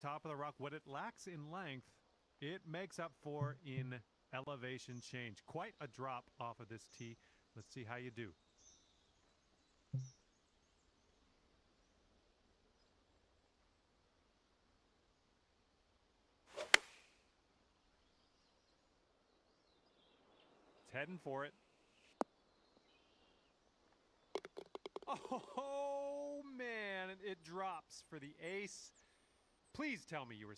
top of the rock. What it lacks in length, it makes up for in elevation change. Quite a drop off of this tee. Let's see how you do. It's heading for it. Oh man, it drops for the ace. Please tell me you were.